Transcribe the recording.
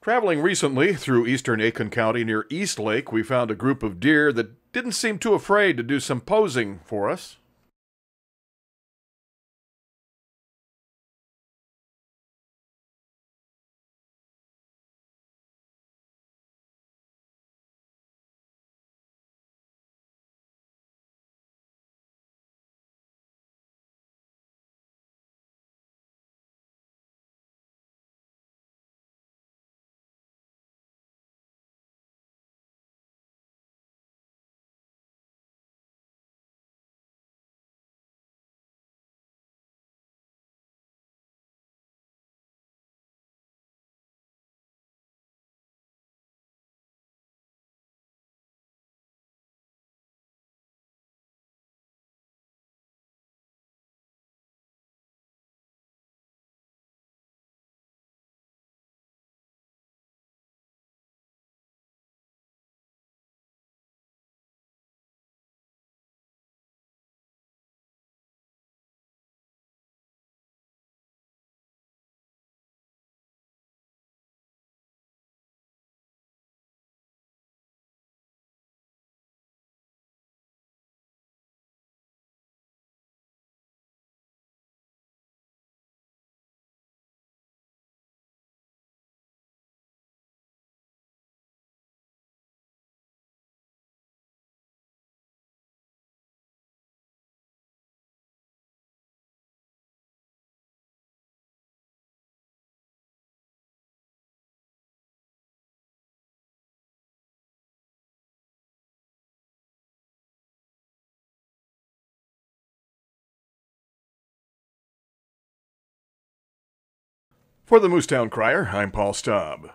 Traveling recently through eastern Aitkin County near East Lake, we found a group of deer that didn't seem too afraid to do some posing for us. For the Moosetown Crier, I'm Paul Staab.